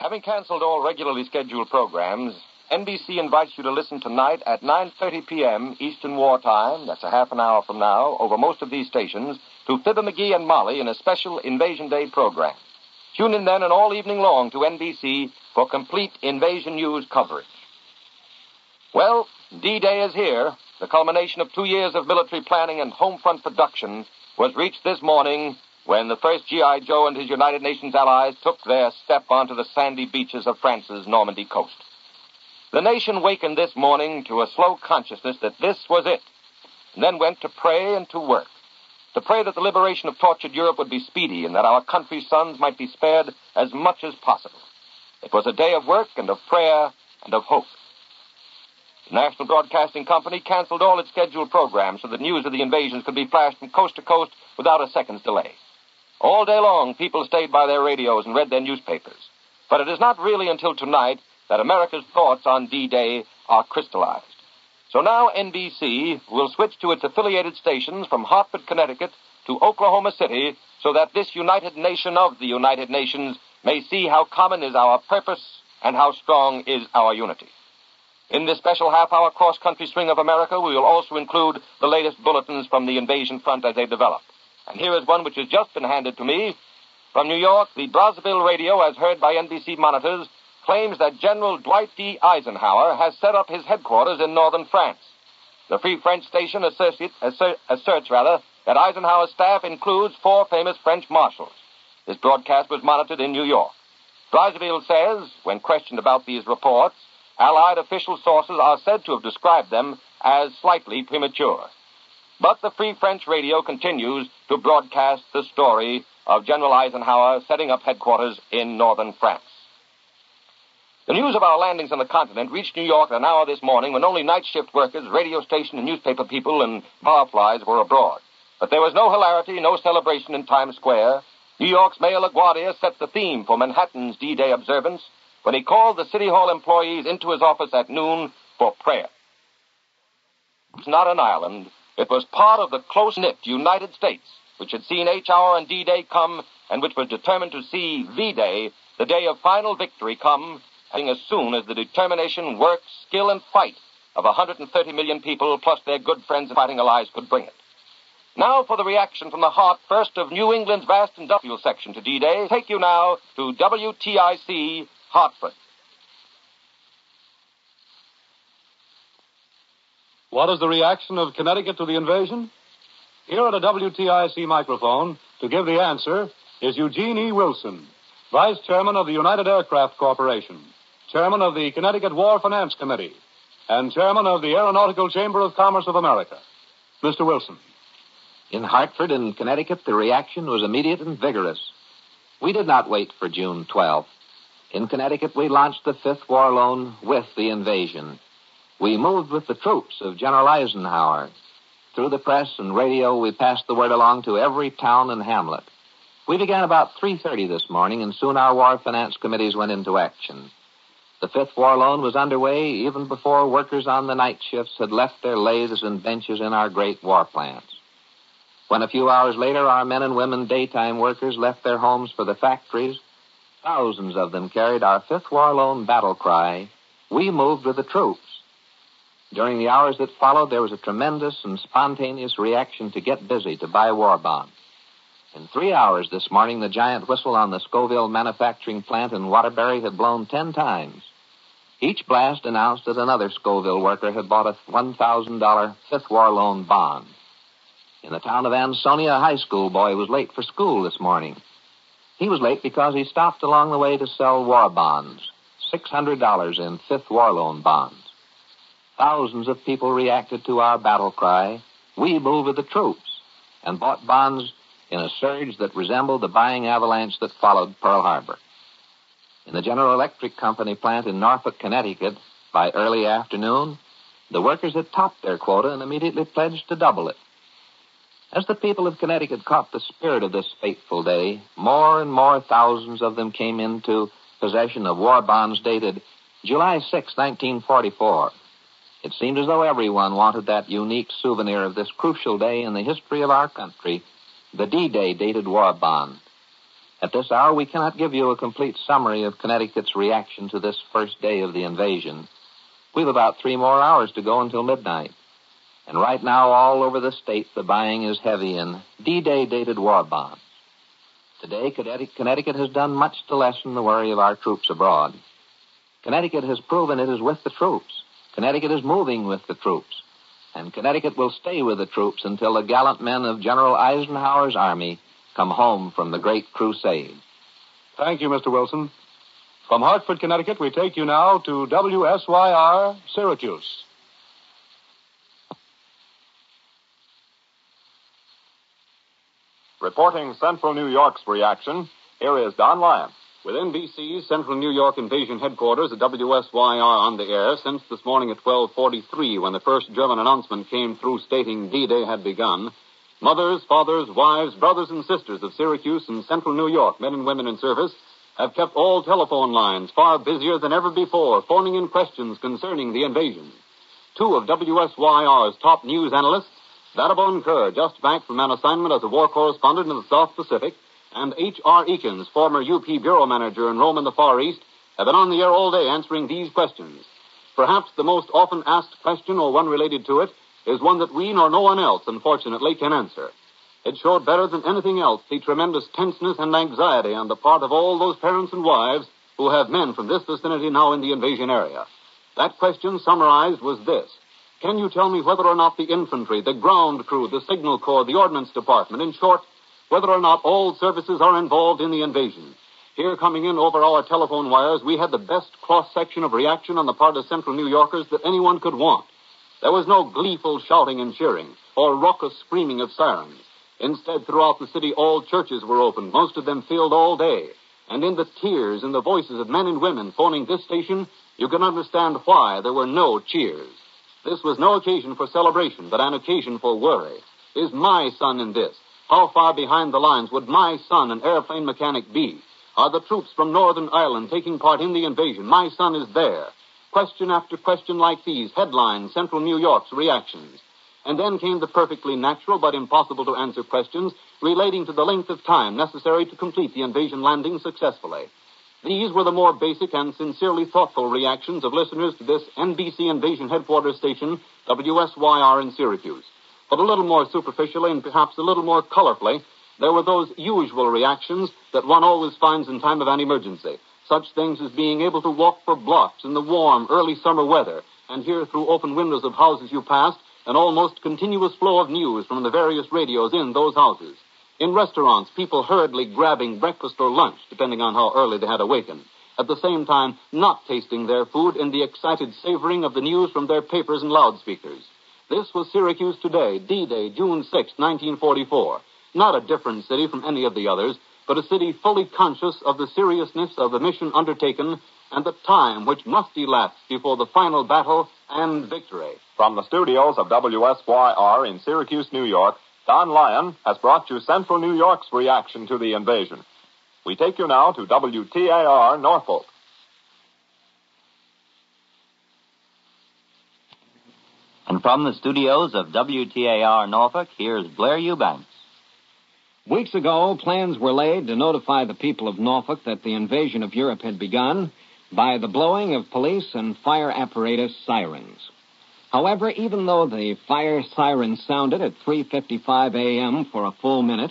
Having canceled all regularly scheduled programs, NBC invites you to listen tonight at 9.30 p.m. Eastern Wartime, that's a half an hour from now, over most of these stations, to Fibber McGee and Molly in a special Invasion Day program. Tune in then and all evening long to NBC for complete invasion news coverage. Well, D-Day is here. The culmination of two years of military planning and home front production was reached this morning when the first G.I. Joe and his United Nations allies took their step onto the sandy beaches of France's Normandy coast. The nation wakened this morning to a slow consciousness that this was it, and then went to pray and to work. To pray that the liberation of tortured Europe would be speedy and that our country's sons might be spared as much as possible. It was a day of work and of prayer and of hope. The National Broadcasting Company canceled all its scheduled programs so that news of the invasions could be flashed from coast to coast without a second's delay. All day long, people stayed by their radios and read their newspapers. But it is not really until tonight that America's thoughts on D-Day are crystallized. So now NBC will switch to its affiliated stations from Hartford, Connecticut to Oklahoma City so that this united nation of the United Nations may see how common is our purpose and how strong is our unity. In this special half-hour cross-country swing of America, we will also include the latest bulletins from the invasion front as they develop. And here is one which has just been handed to me. From New York, the Brazzaville radio, as heard by NBC monitors, claims that General Dwight D. Eisenhower has set up his headquarters in northern France. The Free French station assert, asserts rather that Eisenhower's staff includes four famous French marshals. This broadcast was monitored in New York. Brazzaville says, when questioned about these reports, Allied official sources are said to have described them as slightly premature. But the Free French radio continues to broadcast the story of General Eisenhower setting up headquarters in northern France. The news of our landings on the continent reached New York an hour this morning when only night shift workers, radio station and newspaper people, and barflies were abroad. But there was no hilarity, no celebration in Times Square. New York's Mayor LaGuardia set the theme for Manhattan's D-Day observance when he called the City Hall employees into his office at noon for prayer. It's not an island. It was part of the close-knit United States, which had seen H hour and D-Day come, and which was determined to see V-Day, the day of final victory, come, as soon as the determination, work, skill, and fight of 130 million people, plus their good friends and fighting allies, could bring it. Now for the reaction from the heart first of New England's vast industrial section to D-Day. Take you now to WTIC Hartford. What is the reaction of Connecticut to the invasion? Here at a WTIC microphone to give the answer is Eugene E. Wilson, Vice Chairman of the United Aircraft Corporation, Chairman of the Connecticut War Finance Committee, and Chairman of the Aeronautical Chamber of Commerce of America. Mr. Wilson. In Hartford and Connecticut, the reaction was immediate and vigorous. We did not wait for June 12th. In Connecticut, we launched the Fifth War Loan with the invasion. We moved with the troops of General Eisenhower. Through the press and radio, we passed the word along to every town and hamlet. We began about 3.30 this morning, and soon our war finance committees went into action. The Fifth War Loan was underway even before workers on the night shifts had left their lathes and benches in our great war plants. When a few hours later our men and women daytime workers left their homes for the factories, thousands of them carried our Fifth War Loan battle cry, We moved with the troops. During the hours that followed, there was a tremendous and spontaneous reaction to get busy to buy war bonds. In three hours this morning, the giant whistle on the Scovill manufacturing plant in Waterbury had blown ten times. Each blast announced that another Scovill worker had bought a $1,000 Fifth War Loan bond. In the town of Ansonia, a high school boy was late for school this morning. He was late because he stopped along the way to sell war bonds, $600 in Fifth War Loan bonds. Thousands of people reacted to our battle cry, We move with the troops, and bought bonds in a surge that resembled the buying avalanche that followed Pearl Harbor. In the General Electric Company plant in Norfolk, Connecticut, by early afternoon, the workers had topped their quota and immediately pledged to double it. As the people of Connecticut caught the spirit of this fateful day, more and more thousands of them came into possession of war bonds dated July 6, 1944. It seemed as though everyone wanted that unique souvenir of this crucial day in the history of our country, the D-Day dated war bond. At this hour, we cannot give you a complete summary of Connecticut's reaction to this first day of the invasion. We've about three more hours to go until midnight. And right now, all over the state, the buying is heavy in D-Day dated war bonds. Today, Connecticut has done much to lessen the worry of our troops abroad. Connecticut has proven it is with the troops. Connecticut is moving with the troops. And Connecticut will stay with the troops until the gallant men of General Eisenhower's army come home from the great crusade. Thank you, Mr. Wilson. From Hartford, Connecticut, we take you now to WSYR, Syracuse. Reporting Central New York's reaction, here is Don Lyons. With NBC's Central New York Invasion Headquarters at WSYR on the air since this morning at 1243 when the first German announcement came through stating D-Day had begun, mothers, fathers, wives, brothers, and sisters of Syracuse and Central New York, men and women in service, have kept all telephone lines far busier than ever before, phoning in questions concerning the invasion. Two of WSYR's top news analysts Vanabone Kerr, just back from an assignment as a war correspondent in the South Pacific, and H.R. Ekins, former UP bureau manager in Rome and the Far East, have been on the air all day answering these questions. Perhaps the most often asked question, or one related to it, is one that we nor no one else, unfortunately, can answer. It showed better than anything else the tremendous tenseness and anxiety on the part of all those parents and wives who have men from this vicinity now in the invasion area. That question, summarized, was this. Can you tell me whether or not the infantry, the ground crew, the signal corps, the ordnance department, in short, whether or not all services are involved in the invasion? Here, coming in over our telephone wires, we had the best cross section of reaction on the part of Central New Yorkers that anyone could want. There was no gleeful shouting and cheering, or raucous screaming of sirens. Instead, throughout the city, all churches were open, most of them filled all day. And in the tears in the voices of men and women phoning this station, you can understand why there were no cheers. This was no occasion for celebration, but an occasion for worry. Is my son in this? How far behind the lines would my son, an airplane mechanic, be? Are the troops from Northern Ireland taking part in the invasion? My son is there. Question after question like these, headlines, Central New York's reactions. And then came the perfectly natural but impossible to answer questions relating to the length of time necessary to complete the invasion landing successfully. These were the more basic and sincerely thoughtful reactions of listeners to this NBC Invasion Headquarters station, WSYR in Syracuse. But a little more superficially and perhaps a little more colorfully, there were those usual reactions that one always finds in time of an emergency. Such things as being able to walk for blocks in the warm, early summer weather and hear through open windows of houses you passed an almost continuous flow of news from the various radios in those houses. In restaurants, people hurriedly grabbing breakfast or lunch, depending on how early they had awakened. At the same time, not tasting their food in the excited savoring of the news from their papers and loudspeakers. This was Syracuse today, D-Day, June 6, 1944. Not a different city from any of the others, but a city fully conscious of the seriousness of the mission undertaken and the time which must elapse before the final battle and victory. From the studios of WSYR in Syracuse, New York, Don Lyon has brought you Central New York's reaction to the invasion. We take you now to WTAR Norfolk. And from the studios of WTAR Norfolk, here's Blair Eubanks. Weeks ago, plans were laid to notify the people of Norfolk that the invasion of Europe had begun by the blowing of police and fire apparatus sirens. However, even though the fire siren sounded at 3:55 a.m. for a full minute,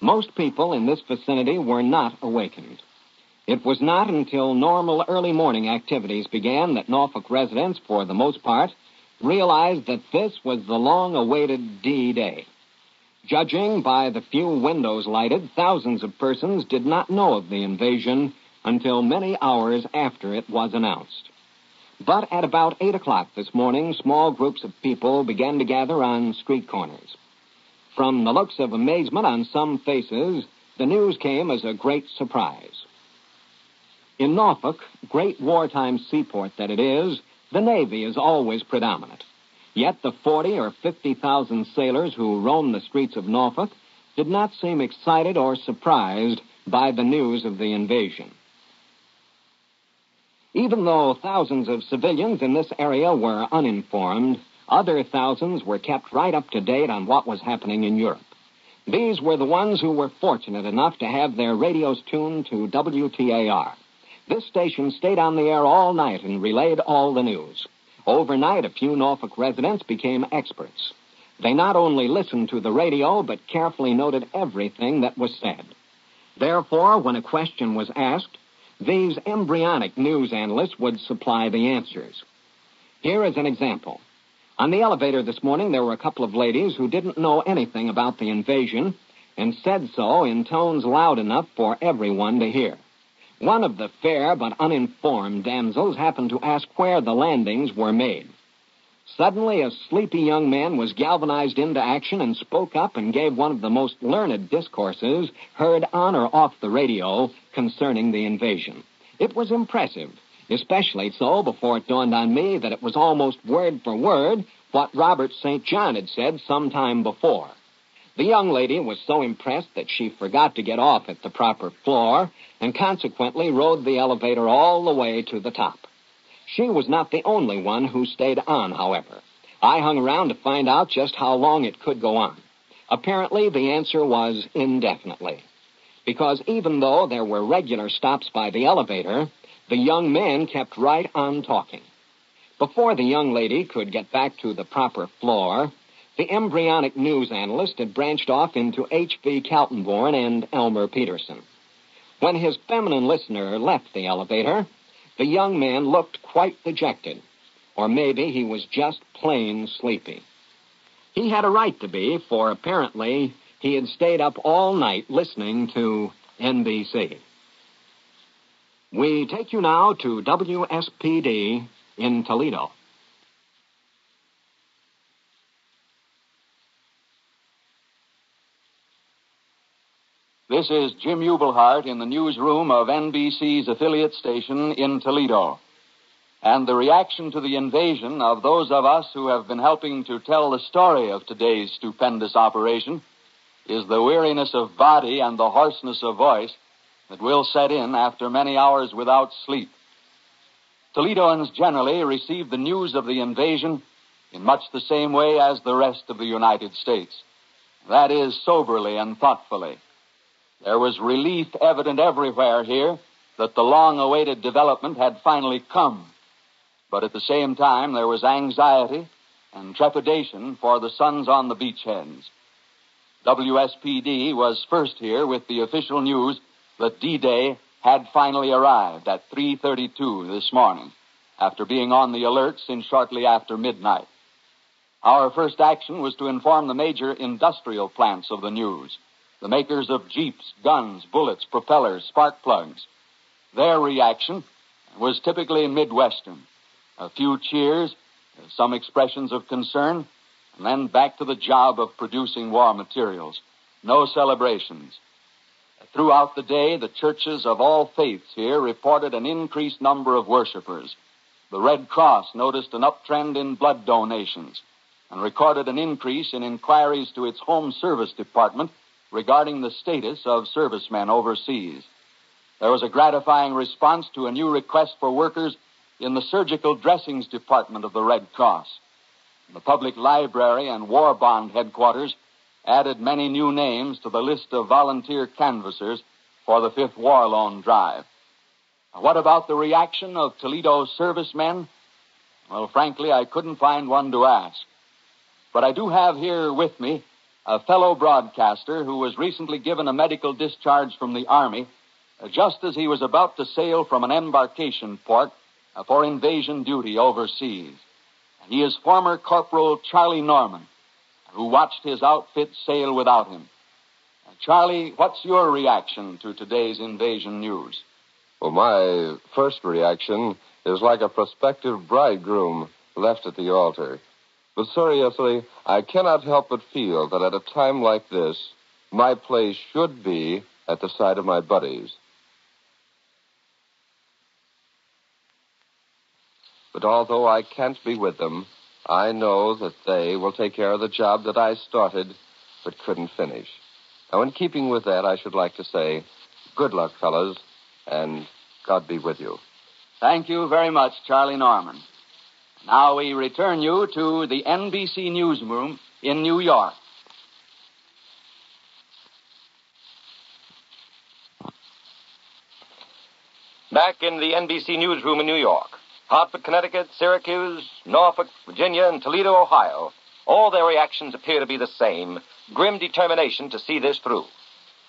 most people in this vicinity were not awakened. It was not until normal early morning activities began that Norfolk residents, for the most part, realized that this was the long-awaited D-Day. Judging by the few windows lighted, thousands of persons did not know of the invasion until many hours after it was announced. But at about 8 o'clock this morning, small groups of people began to gather on street corners. From the looks of amazement on some faces, the news came as a great surprise. In Norfolk, great wartime seaport that it is, the Navy is always predominant. Yet the 40 or 50,000 sailors who roam the streets of Norfolk did not seem excited or surprised by the news of the invasion. Even though thousands of civilians in this area were uninformed, other thousands were kept right up to date on what was happening in Europe. These were the ones who were fortunate enough to have their radios tuned to WTAR. This station stayed on the air all night and relayed all the news. Overnight, a few Norfolk residents became experts. They not only listened to the radio, but carefully noted everything that was said. Therefore, when a question was asked, these embryonic news analysts would supply the answers. Here is an example. On the elevator this morning, there were a couple of ladies who didn't know anything about the invasion and said so in tones loud enough for everyone to hear. One of the fair but uninformed damsels happened to ask where the landings were made. Suddenly, a sleepy young man was galvanized into action and spoke up and gave one of the most learned discourses heard on or off the radio concerning the invasion. It was impressive, especially so before it dawned on me that it was almost word for word what Robert St. John had said some time before. The young lady was so impressed that she forgot to get off at the proper floor and consequently rode the elevator all the way to the top. She was not the only one who stayed on, however. I hung around to find out just how long it could go on. Apparently, the answer was indefinitely. Because even though there were regular stops by the elevator, the young man kept right on talking. Before the young lady could get back to the proper floor, the embryonic news analyst had branched off into H.V. Kaltenborn and Elmer Peterson. When his feminine listener left the elevator, the young man looked quite dejected, or maybe he was just plain sleepy. He had a right to be, for apparently he had stayed up all night listening to NBC. We take you now to WSPD in Toledo. This is Jim Ubelhart in the newsroom of NBC's affiliate station in Toledo. And the reaction to the invasion of those of us who have been helping to tell the story of today's stupendous operation is the weariness of body and the hoarseness of voice that will set in after many hours without sleep. Toledoans generally receive the news of the invasion in much the same way as the rest of the United States. That is, soberly and thoughtfully. There was relief evident everywhere here that the long awaited development had finally come. But at the same time, there was anxiety and trepidation for the sons on the beachheads. WSPD was first here with the official news that D-Day had finally arrived at 3:32 this morning after being on the alert since shortly after midnight. Our first action was to inform the major industrial plants of the news the makers of jeeps, guns, bullets, propellers, spark plugs. Their reaction was typically Midwestern. A few cheers, some expressions of concern, and then back to the job of producing war materials. No celebrations. Throughout the day, the churches of all faiths here reported an increased number of worshippers. The Red Cross noticed an uptrend in blood donations and recorded an increase in inquiries to its home service department regarding the status of servicemen overseas. There was a gratifying response to a new request for workers in the surgical dressings department of the Red Cross. The public library and war bond headquarters added many new names to the list of volunteer canvassers for the fifth war loan drive. What about the reaction of Toledo servicemen? Well, frankly, I couldn't find one to ask. But I do have here with me a fellow broadcaster who was recently given a medical discharge from the Army uh, just as he was about to sail from an embarkation port uh, for invasion duty overseas. He is former Corporal Charlie Norman, who watched his outfit sail without him. Uh, Charlie, what's your reaction to today's invasion news? Well, my first reaction is like a prospective bridegroom left at the altar. But seriously, I cannot help but feel that at a time like this, my place should be at the side of my buddies. But although I can't be with them, I know that they will take care of the job that I started but couldn't finish. Now, in keeping with that, I should like to say, good luck, fellows, and God be with you. Thank you very much, Charlie Norman. Now we return you to the NBC newsroom in New York. Back in the NBC newsroom in New York, Hartford, Connecticut, Syracuse, Norfolk, Virginia, and Toledo, Ohio, all their reactions appear to be the same grim determination to see this through.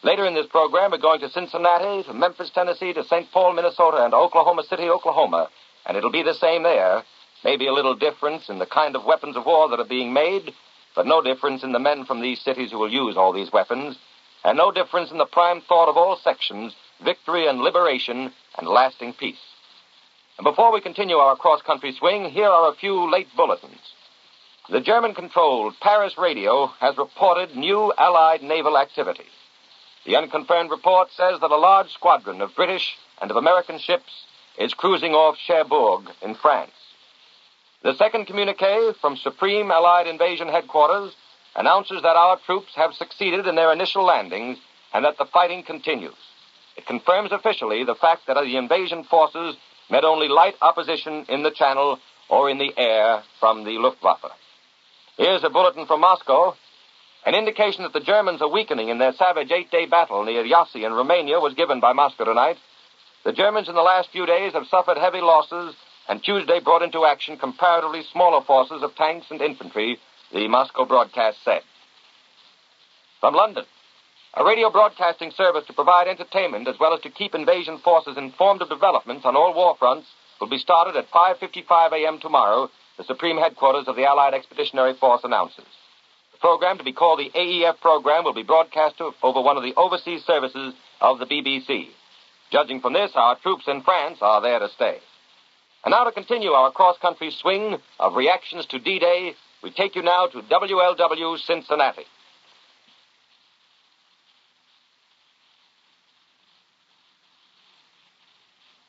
Later in this program, we're going to Cincinnati, to Memphis, Tennessee, to St. Paul, Minnesota, and Oklahoma City, Oklahoma, and it'll be the same there Maybe a little difference in the kind of weapons of war that are being made, but no difference in the men from these cities who will use all these weapons, and no difference in the prime thought of all sections victory and liberation and lasting peace. And before we continue our cross country swing, here are a few late bulletins. The German controlled Paris radio has reported new Allied naval activity. The unconfirmed report says that a large squadron of British and of American ships is cruising off Cherbourg in France. The second communique from Supreme Allied Invasion Headquarters announces that our troops have succeeded in their initial landings and that the fighting continues. It confirms officially the fact that the invasion forces met only light opposition in the channel or in the air from the Luftwaffe. Here's a bulletin from Moscow. An indication that the Germans are weakening in their savage eight-day battle near Iasi in Romania was given by Moscow tonight. The Germans in the last few days have suffered heavy losses, and Tuesday brought into action comparatively smaller forces of tanks and infantry, the Moscow broadcast said. From London, a radio broadcasting service to provide entertainment as well as to keep invasion forces informed of developments on all war fronts will be started at 5:55 a.m. tomorrow, the supreme headquarters of the Allied Expeditionary Force announces. The program to be called the AEF program will be broadcast over one of the overseas services of the BBC. Judging from this, our troops in France are there to stay. And now to continue our cross-country swing of reactions to D-Day, we take you now to WLW Cincinnati.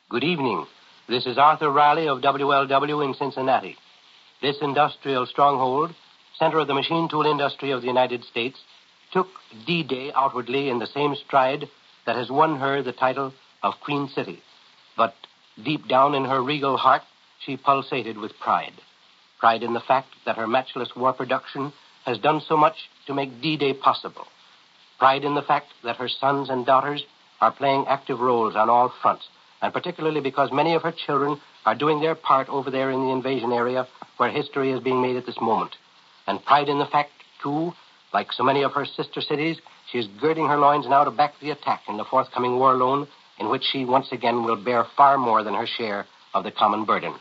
Good evening. This is Arthur Riley of WLW in Cincinnati. This industrial stronghold, center of the machine tool industry of the United States, took D Day outwardly in the same stride that has won her the title of Queen City. But deep down in her regal heart, she pulsated with pride. Pride in the fact that her matchless war production has done so much to make D Day possible. Pride in the fact that her sons and daughters are playing active roles on all fronts and particularly because many of her children are doing their part over there in the invasion area where history is being made at this moment. And pride in the fact, too, like so many of her sister cities, she is girding her loins now to back the attack in the forthcoming war loan, in which she once again will bear far more than her share of the common burden.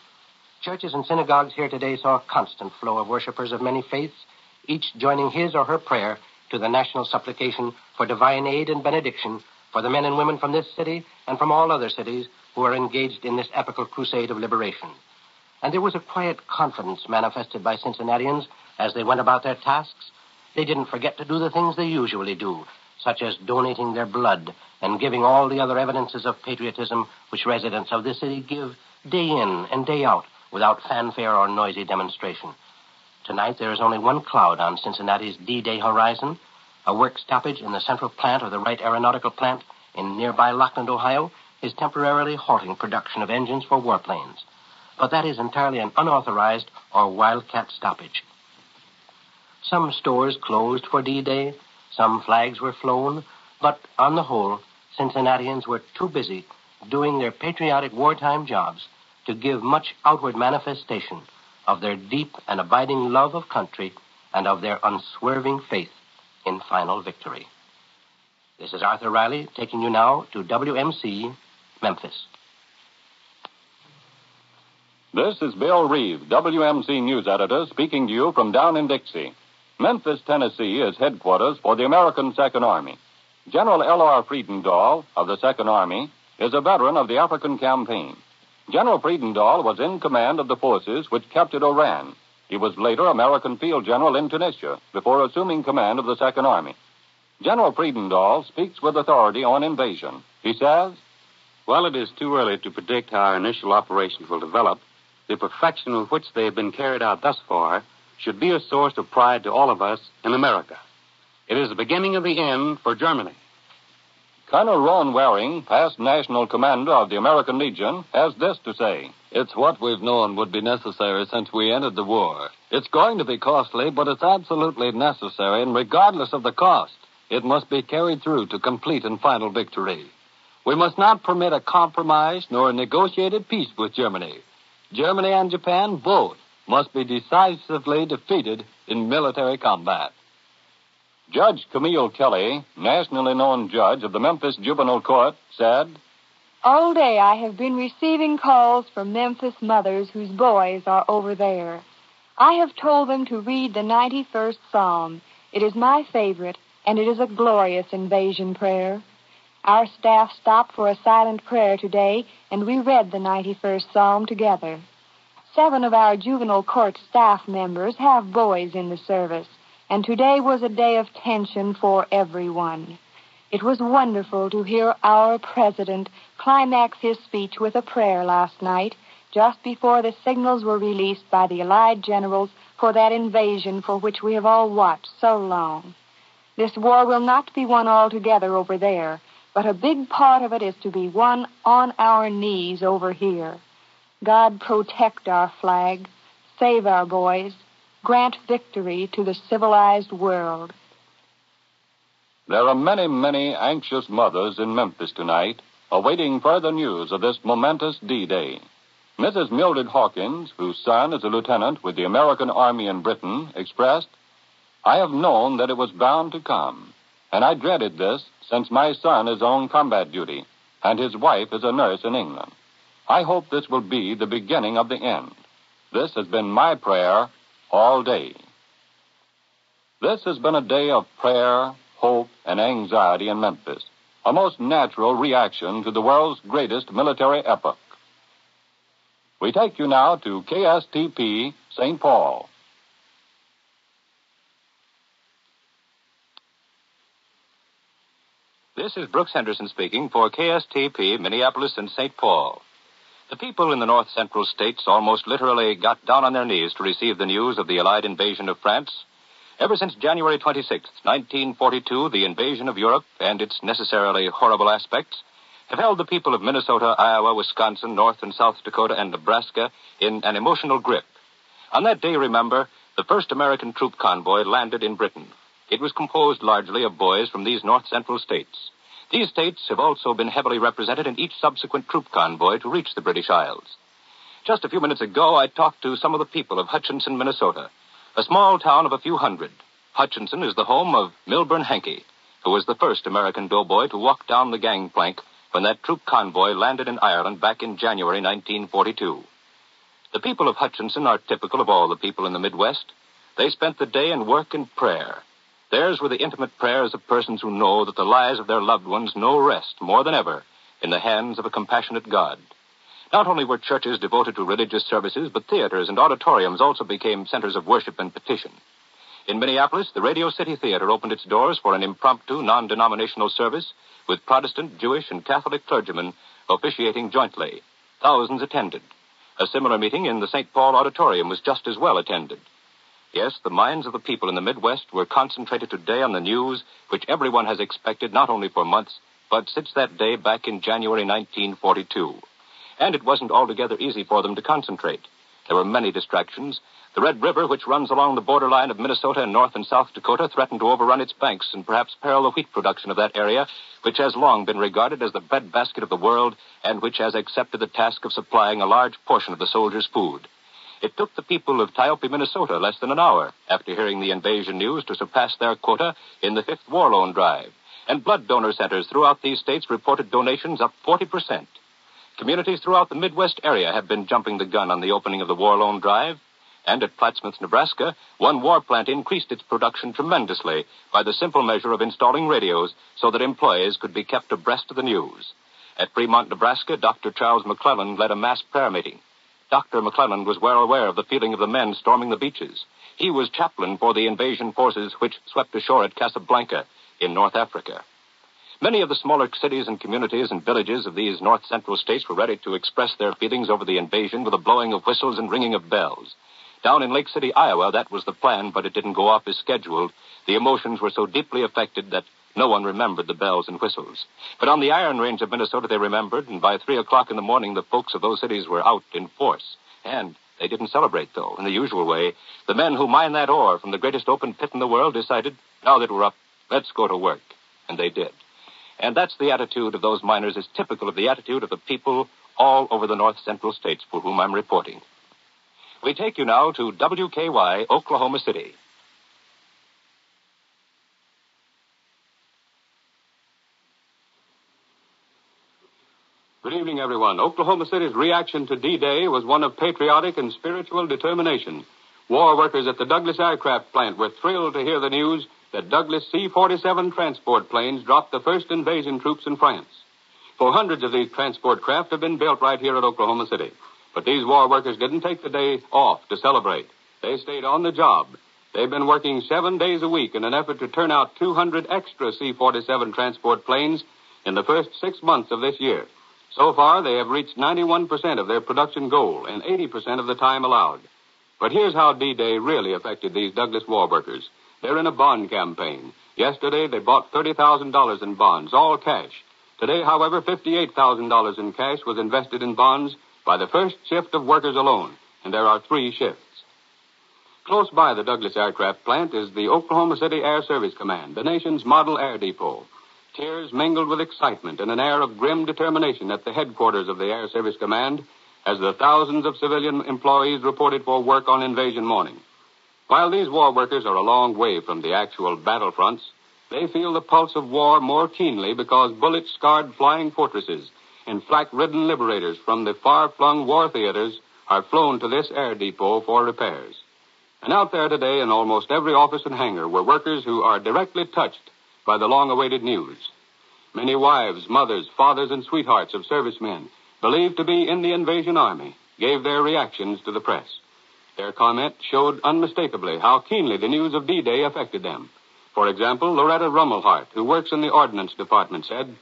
Churches and synagogues here today saw a constant flow of worshippers of many faiths, each joining his or her prayer to the national supplication for divine aid and benediction for the men and women from this city and from all other cities who are engaged in this epical crusade of liberation. And there was a quiet confidence manifested by Cincinnatians as they went about their tasks. They didn't forget to do the things they usually do, such as donating their blood and giving all the other evidences of patriotism which residents of this city give day in and day out without fanfare or noisy demonstration. Tonight there is only one cloud on Cincinnati's D-Day horizon, a work stoppage in the central plant of the Wright Aeronautical Plant in nearby Lockland, Ohio, is temporarily halting production of engines for warplanes. But that is entirely an unauthorized or wildcat stoppage. Some stores closed for D-Day, some flags were flown, but on the whole, Cincinnatians were too busy doing their patriotic wartime jobs to give much outward manifestation of their deep and abiding love of country and of their unswerving faith in final victory. This is Arthur Riley taking you now to WMC, Memphis. This is Bill Reeve, WMC News Editor, speaking to you from down in Dixie. Memphis, Tennessee is headquarters for the American Second Army. General L.R. Fredendall of the Second Army is a veteran of the African campaign. General Fredendall was in command of the forces which captured Oran he was later American field general in Tunisia before assuming command of the Second Army. General Fredendall speaks with authority on invasion. He says, While it is too early to predict how our initial operations will develop, the perfection with which they have been carried out thus far should be a source of pride to all of us in America. It is the beginning of the end for Germany. Colonel Roane Waring, past national commander of the American Legion, has this to say. It's what we've known would be necessary since we entered the war. It's going to be costly, but it's absolutely necessary, and regardless of the cost, it must be carried through to complete and final victory. We must not permit a compromise nor a negotiated peace with Germany. Germany and Japan both must be decisively defeated in military combat. Judge Camille Kelley, nationally known judge of the Memphis Juvenile Court, said, All day I have been receiving calls from Memphis mothers whose boys are over there. I have told them to read the 91st Psalm. It is my favorite, and it is a glorious invasion prayer. Our staff stopped for a silent prayer today, and we read the 91st Psalm together. Seven of our juvenile court staff members have boys in the service, and today was a day of tension for everyone. It was wonderful to hear our president climax his speech with a prayer last night, just before the signals were released by the Allied generals for that invasion for which we have all watched so long. This war will not be won altogether over there, but a big part of it is to be won on our knees over here. God protect our flag, save our boys, grant victory to the civilized world. There are many, many anxious mothers in Memphis tonight awaiting further news of this momentous D Day. Mrs. Mildred Hawkins, whose son is a lieutenant with the American Army in Britain, expressed, I have known that it was bound to come, and I dreaded this since my son is on combat duty and his wife is a nurse in England. I hope this will be the beginning of the end. This has been my prayer all day. This has been a day of prayer, hope, and anxiety in Memphis, a most natural reaction to the world's greatest military epoch. We take you now to KSTP St. Paul. This is Brooks Henderson speaking for KSTP Minneapolis and St. Paul. The people in the north central states almost literally got down on their knees to receive the news of the Allied invasion of France. Ever since January 26, 1942, the invasion of Europe and its necessarily horrible aspects have held the people of Minnesota, Iowa, Wisconsin, North and South Dakota, and Nebraska in an emotional grip. On that day, remember, the first American troop convoy landed in Britain. It was composed largely of boys from these north central states. These states have also been heavily represented in each subsequent troop convoy to reach the British Isles. Just a few minutes ago, I talked to some of the people of Hutchinson, Minnesota, a small town of a few hundred. Hutchinson is the home of Milburn Henke, who was the first American doughboy to walk down the gangplank when that troop convoy landed in Ireland back in January 1942. The people of Hutchinson are typical of all the people in the Midwest. They spent the day in work and prayer. Theirs were the intimate prayers of persons who know that the lives of their loved ones know rest more than ever in the hands of a compassionate God. Not only were churches devoted to religious services, but theaters and auditoriums also became centers of worship and petition. In Minneapolis, the Radio City Theater opened its doors for an impromptu, non denominational service with Protestant, Jewish, and Catholic clergymen officiating jointly. Thousands attended. A similar meeting in the St. Paul Auditorium was just as well attended. Yes, the minds of the people in the Midwest were concentrated today on the news which everyone has expected not only for months, but since that day back in January 1942. And it wasn't altogether easy for them to concentrate. There were many distractions. The Red River, which runs along the borderline of Minnesota and North and South Dakota, threatened to overrun its banks and perhaps peril the wheat production of that area, which has long been regarded as the breadbasket of the world and which has accepted the task of supplying a large portion of the soldiers' food. It took the people of Tyopie, Minnesota, less than an hour after hearing the invasion news to surpass their quota in the fifth war loan drive. And blood donor centers throughout these states reported donations up 40%. Communities throughout the Midwest area have been jumping the gun on the opening of the war loan drive. And at Plattsmouth, Nebraska, one war plant increased its production tremendously by the simple measure of installing radios so that employees could be kept abreast of the news. At Fremont, Nebraska, Dr. Charles McClellan led a mass prayer meeting. Dr. McClellan was well aware of the feeling of the men storming the beaches. He was chaplain for the invasion forces which swept ashore at Casablanca in North Africa. Many of the smaller cities and communities and villages of these north central states were ready to express their feelings over the invasion with a blowing of whistles and ringing of bells. Down in Lake City, Iowa, that was the plan, but it didn't go off as scheduled. The emotions were so deeply affected that no one remembered the bells and whistles. But on the Iron Range of Minnesota, they remembered, and by three o'clock in the morning, the folks of those cities were out in force. And they didn't celebrate, though, in the usual way. The men who mine that ore from the greatest open pit in the world decided, now that we're up, let's go to work. And they did. And that's the attitude of those miners is typical of the attitude of the people all over the north central states for whom I'm reporting. We take you now to WKY, Oklahoma City. Good evening, everyone. Oklahoma City's reaction to D-Day was one of patriotic and spiritual determination. War workers at the Douglas Aircraft Plant were thrilled to hear the news that Douglas C-47 transport planes dropped the first invasion troops in France. For hundreds of these transport craft have been built right here at Oklahoma City. But these war workers didn't take the day off to celebrate. They stayed on the job. They've been working seven days a week in an effort to turn out 200 extra C-47 transport planes in the first six months of this year. So far, they have reached 91% of their production goal and 80% of the time allowed. But here's how D-Day really affected these Douglas war workers. They're in a bond campaign. Yesterday, they bought $30,000 in bonds, all cash. Today, however, $58,000 in cash was invested in bonds by the first shift of workers alone, and there are three shifts. Close by the Douglas Aircraft Plant is the Oklahoma City Air Service Command, the nation's model air depot. Tears mingled with excitement and an air of grim determination at the headquarters of the Air Service Command as the thousands of civilian employees reported for work on invasion morning. While these war workers are a long way from the actual battlefronts, they feel the pulse of war more keenly because bullet scarred flying fortresses and flak ridden liberators from the far flung war theaters are flown to this air depot for repairs. And out there today in almost every office and hangar were workers who are directly touched by the long awaited news. Many wives, mothers, fathers, and sweethearts of servicemen believed to be in the invasion army gave their reactions to the press. Their comment showed unmistakably how keenly the news of D-Day affected them. For example, Loretta Rummelhart, who works in the Ordnance Department, said,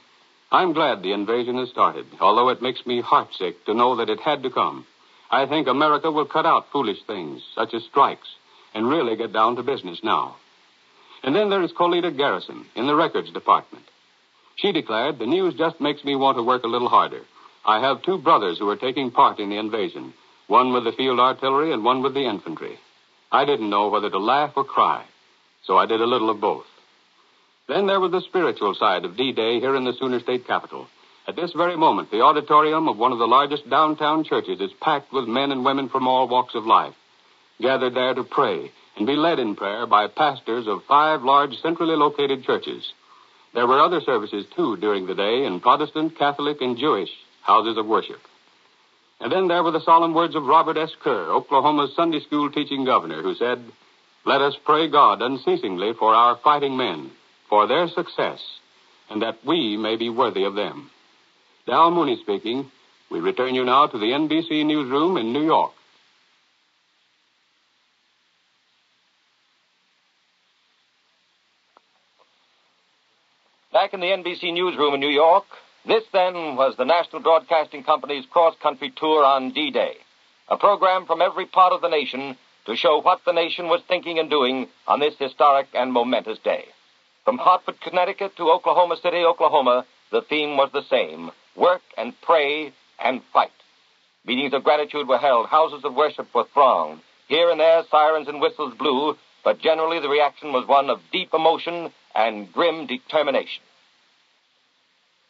I'm glad the invasion has started, although it makes me heartsick to know that it had to come. I think America will cut out foolish things, such as strikes, and really get down to business now. And then there is Colita Garrison in the Records Department. She declared, the news just makes me want to work a little harder. I have two brothers who are taking part in the invasion, one with the field artillery and one with the infantry. I didn't know whether to laugh or cry, so I did a little of both. Then there was the spiritual side of D-Day here in the Sooner State Capitol. At this very moment, the auditorium of one of the largest downtown churches is packed with men and women from all walks of life, gathered there to pray and be led in prayer by pastors of five large centrally located churches. There were other services, too, during the day in Protestant, Catholic, and Jewish houses of worship. And then there were the solemn words of Robert S. Kerr, Oklahoma's Sunday school teaching governor, who said, Let us pray God unceasingly for our fighting men, for their success, and that we may be worthy of them. Dal Mooney speaking. We return you now to the NBC newsroom in New York. Back in the NBC newsroom in New York, this then was the National Broadcasting Company's cross country tour on D Day, a program from every part of the nation to show what the nation was thinking and doing on this historic and momentous day. From Hartford, Connecticut to Oklahoma City, Oklahoma, the theme was the same work and pray and fight. Meetings of gratitude were held, houses of worship were thronged. Here and there, sirens and whistles blew, but generally the reaction was one of deep emotion and grim determination.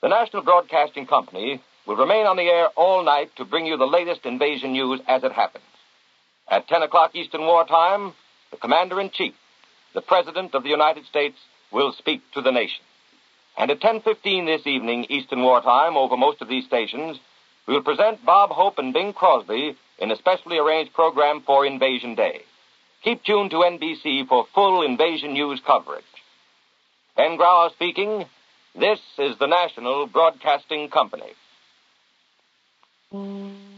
The National Broadcasting Company will remain on the air all night to bring you the latest invasion news as it happens. At 10 o'clock Eastern War Time, the Commander in Chief, the President of the United States, will speak to the nation. And at 10.15 this evening Eastern War Time over most of these stations, we'll present Bob Hope and Bing Crosby in a specially arranged program for Invasion Day. Keep tuned to NBC for full invasion news coverage. Ben Grauer speaking. This is the National Broadcasting Company. Mm.